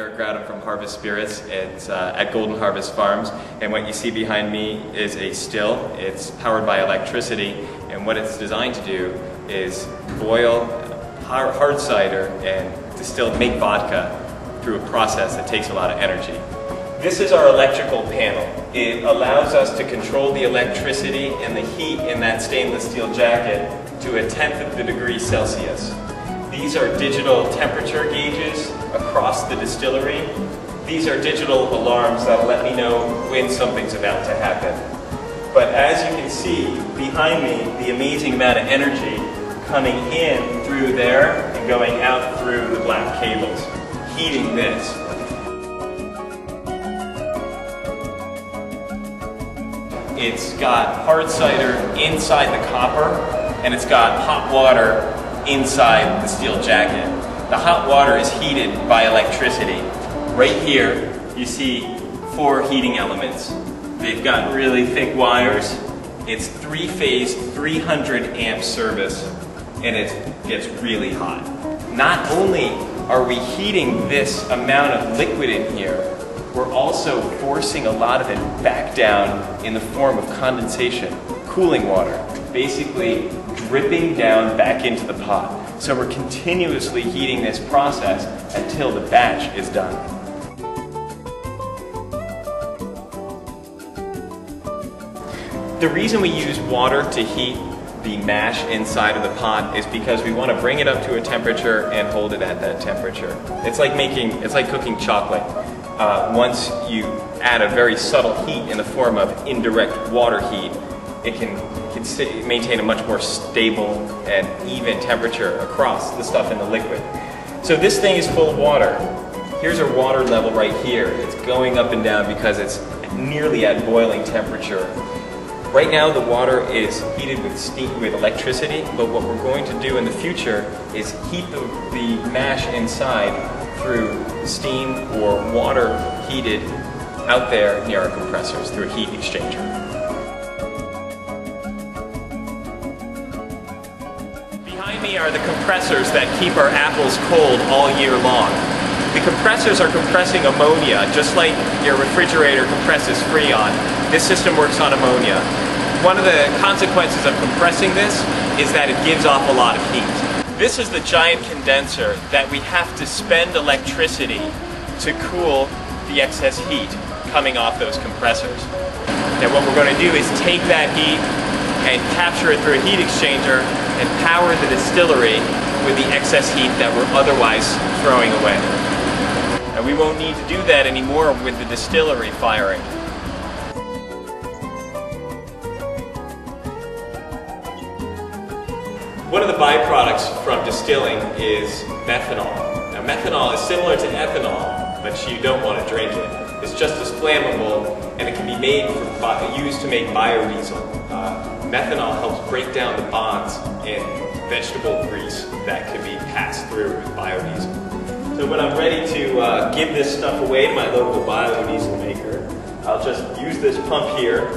I'm from Harvest Spirits. It's uh, at Golden Harvest Farms. And what you see behind me is a still. It's powered by electricity. And what it's designed to do is boil hard cider and distill, make vodka through a process that takes a lot of energy. This is our electrical panel. It allows us to control the electricity and the heat in that stainless steel jacket to a tenth of the degree Celsius. These are digital temperature gauges across the distillery. These are digital alarms that let me know when something's about to happen. But as you can see behind me, the amazing amount of energy coming in through there and going out through the black cables, heating this. It's got hard cider inside the copper, and it's got hot water inside the steel jacket. The hot water is heated by electricity. Right here, you see four heating elements. They've got really thick wires. It's three-phase, 300 amp service, and it gets really hot. Not only are we heating this amount of liquid in here, we're also forcing a lot of it back down in the form of condensation, cooling water, basically dripping down back into the pot. So we're continuously heating this process until the batch is done. The reason we use water to heat the mash inside of the pot is because we want to bring it up to a temperature and hold it at that temperature. It's like making, it's like cooking chocolate. Uh, once you add a very subtle heat in the form of indirect water heat, it can, can maintain a much more stable and even temperature across the stuff in the liquid. So this thing is full of water. Here's our water level right here. It's going up and down because it's nearly at boiling temperature. Right now the water is heated with steam, with electricity, but what we're going to do in the future is heat the, the mash inside through steam or water heated out there near our compressors through a heat exchanger. Me are the compressors that keep our apples cold all year long. The compressors are compressing ammonia, just like your refrigerator compresses Freon. This system works on ammonia. One of the consequences of compressing this is that it gives off a lot of heat. This is the giant condenser that we have to spend electricity to cool the excess heat coming off those compressors. Now what we're going to do is take that heat and capture it through a heat exchanger and power the distillery with the excess heat that we're otherwise throwing away. And we won't need to do that anymore with the distillery firing. One of the byproducts from distilling is methanol. Now methanol is similar to ethanol, but you don't want to drink it. It's just as flammable, and it can be made used to make biodiesel. Methanol helps break down the bonds in vegetable grease that can be passed through with biodiesel. So when I'm ready to uh, give this stuff away to my local biodiesel maker, I'll just use this pump here,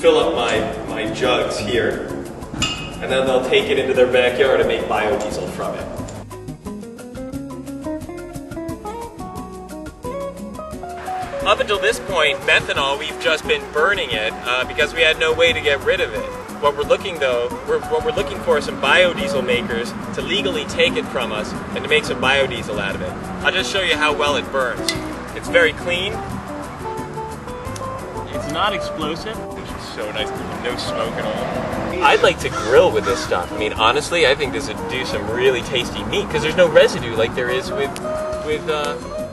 fill up my, my jugs here, and then they'll take it into their backyard and make biodiesel from it. Up until this point, methanol, we've just been burning it uh, because we had no way to get rid of it. What we're looking though, we're, what we're looking for is some biodiesel makers to legally take it from us and to make some biodiesel out of it. I'll just show you how well it burns. It's very clean. It's not explosive. It's so nice, no smoke at all. I'd like to grill with this stuff. I mean, honestly, I think this would do some really tasty meat because there's no residue like there is with with uh,